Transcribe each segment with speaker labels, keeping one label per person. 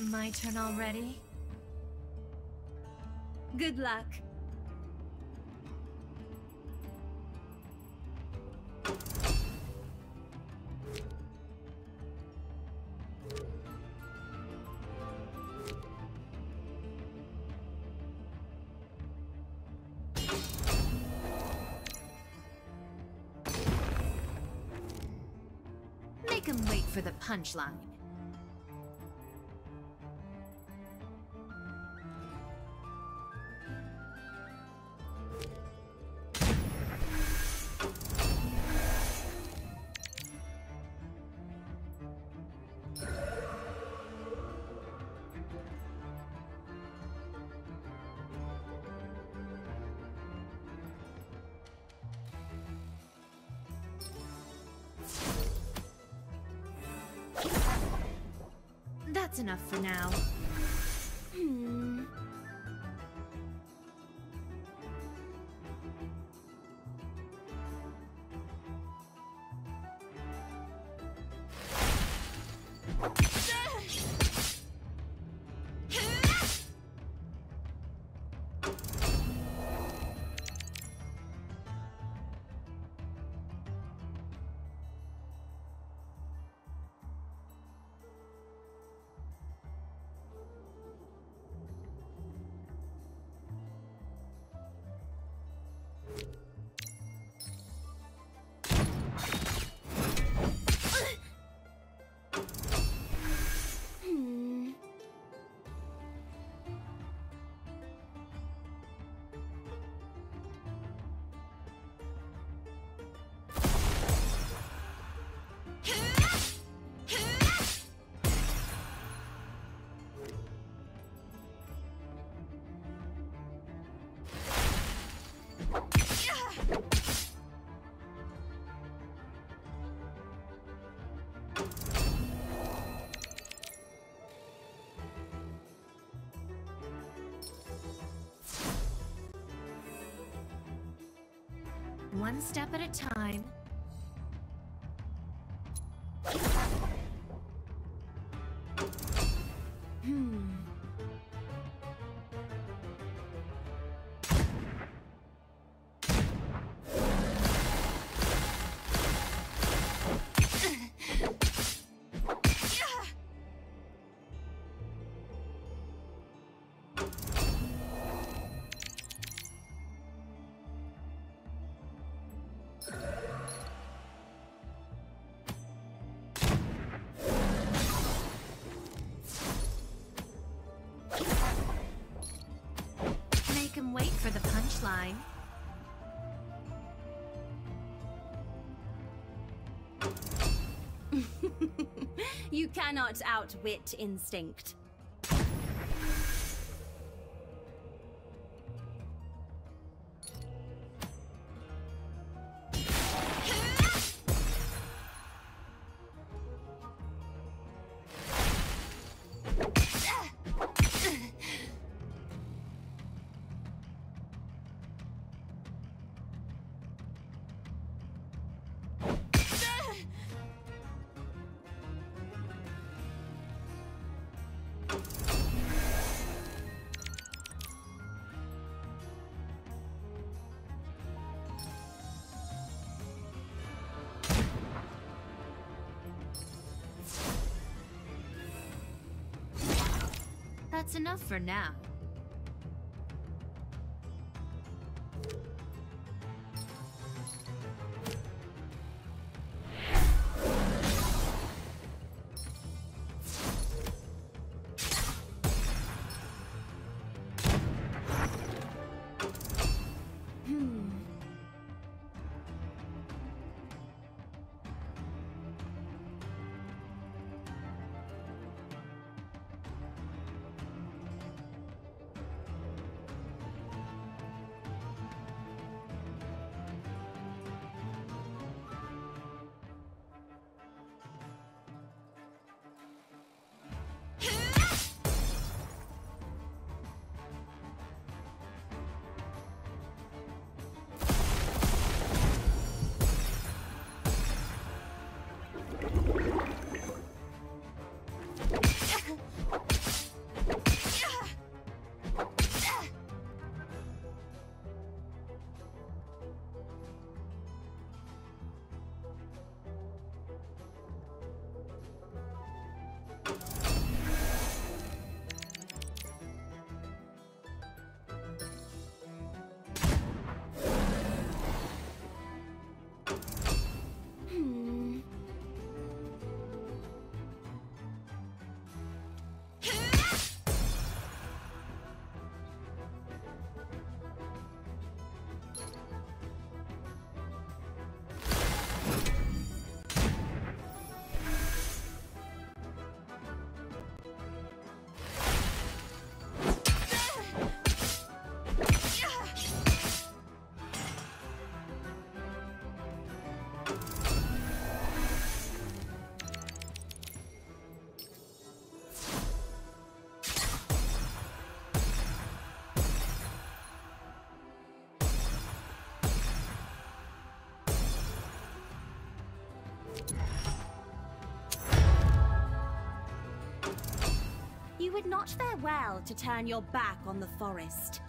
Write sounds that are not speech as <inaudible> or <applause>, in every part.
Speaker 1: My turn already? Good luck. Make him wait for the punchline. That's enough for now. Hmm. One step at a time. The. <laughs>
Speaker 2: You cannot outwit instinct.
Speaker 1: That's enough for now.
Speaker 2: You would not fare well to turn your back on the forest.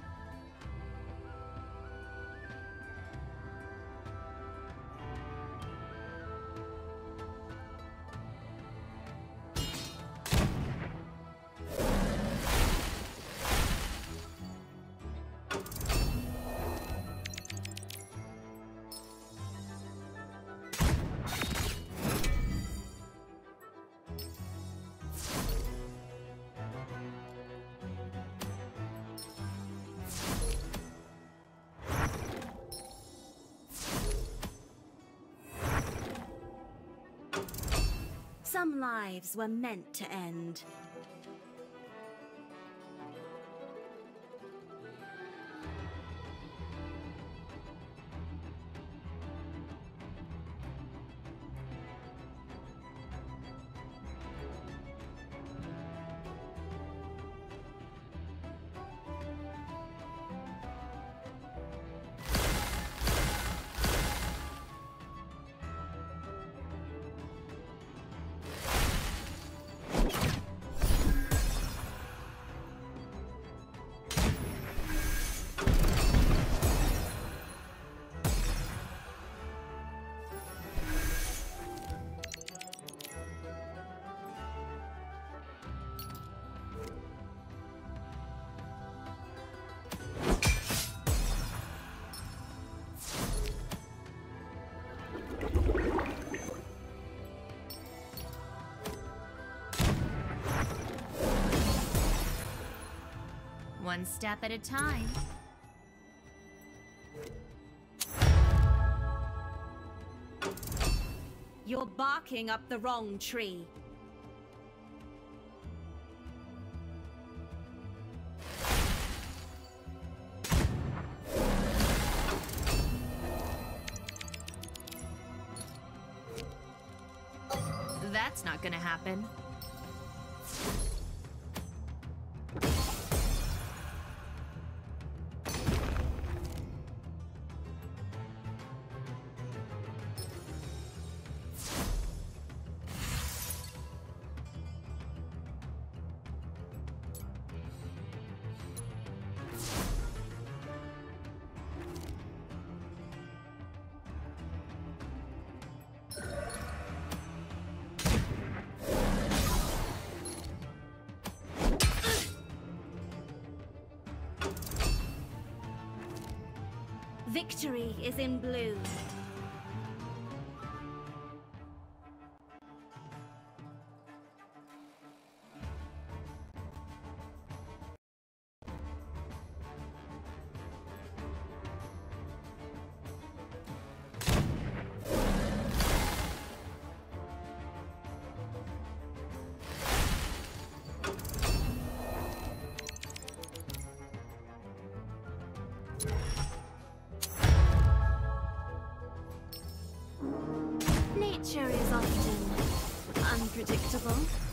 Speaker 2: Some lives were meant to end.
Speaker 1: One step at a time.
Speaker 2: You're barking up the wrong tree.
Speaker 1: That's not gonna happen.
Speaker 2: Victory is in blue. Unpredictable.